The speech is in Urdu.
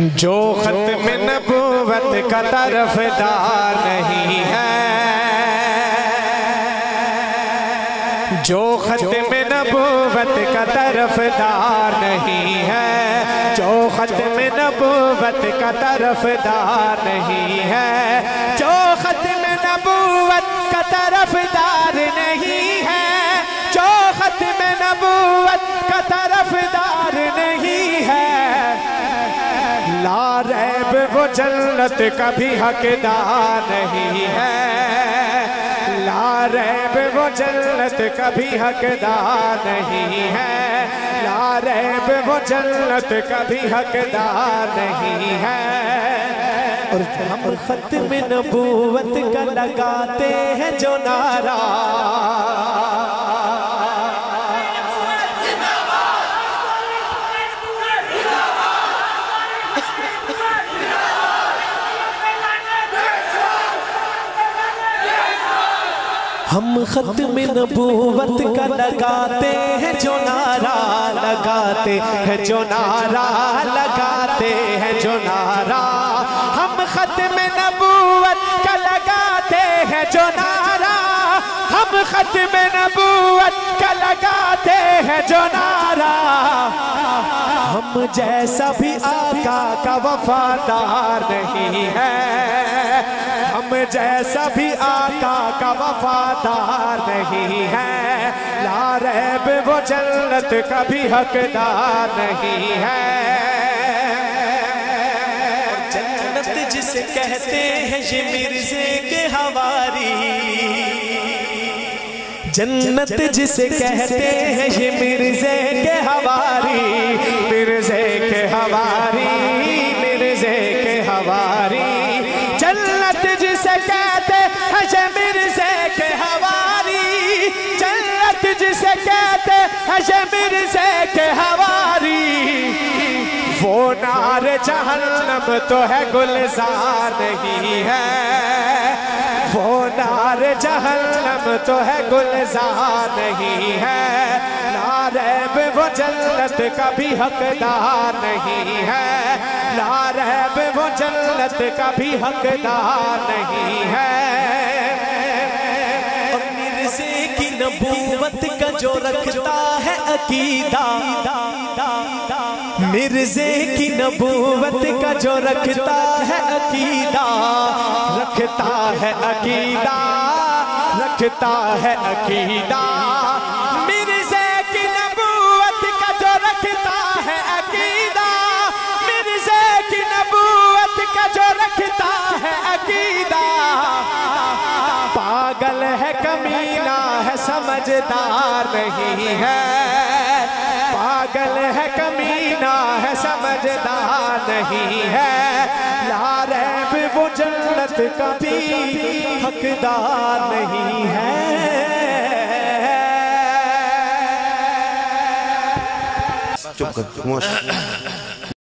جو ختم نبوت کا طرف دار نہیں ہے۔ جو ختم نبوت کا طرف دار نہیں ہے۔ جو ختم نبوت کا طرف دار نہیں ہے۔ جو ختم نبوت کا طرف دار نہیں ہے۔ جو ختم نبوت کا طرف وہ جنت کا بھی حقدار نہیں ہے۔ لا ریب وہ جنت کا بھی حقدار نہیں ہے۔ لا ریب وہ جنت کا بھی حقدار نہیں ہے۔ اور ہم ختم نبوت کا لگاتے ہیں جو نعرہ۔ ہم ختم نبوت کا لگاتے ہیں جو نعرہ لگاتے ہیں، جو نعرہ لگاتے ہیں، جو نعرہ۔ ہم ختم نبوت کا لگاتے ہیں، جو نعرہ۔ ہم ختم نبوت کا لگاتے ہیں، جو نعرہ۔ ہم جیسا بھی آقا کا وفادار نہیں ہے۔ ہم جیسا بھی آقا کا وفادار نہیں ہے۔ لا ریب وہ جنت کا بھی حقدار نہیں ہے۔ جنت جسے کہتے ہیں یہ مرزے کے ہواری جنت جسے کہتے ہیں، یہ مرزے کے ہواری مرزے کے ہواری مرزے کے ہواری جنت جسے کہتے ہیں، یہ مرزے کے ہواری جنت جسے کہتے ہیں، یہ مرزے کے ہواری وہ نار جہنم تو ہے، گلزار نہیں ہے۔ نار جہنم تو ہے گلزار نہیں ہے۔ لاریب وہ جنت کا بھی حقدار نہیں ہے۔ لاریب وہ جنت کا بھی حقدار نہیں ہے۔ اور مرزے کی نبوت کا جو رکھتا ہے عقیدہ۔ مرزے کی نبوت کا جو رکھتا ہے عقیدہ۔ رکھتا ہے عقیدہ۔ رکھتا ہے عقیدہ۔ مرزے کی نبوت کا جو رکھتا ہے عقیدہ۔ مرزے کی نبوت کا جو رکھتا ہے عقیدہ۔ پاگل ہے، کمینہ ہے، سمجھدار نہیں ہے۔ پاگل ہے، کمینہ ہے، سمجھدار نہیں ہے۔ وہ جنت کا بھی حقدار نہیں ہے۔ چپ کر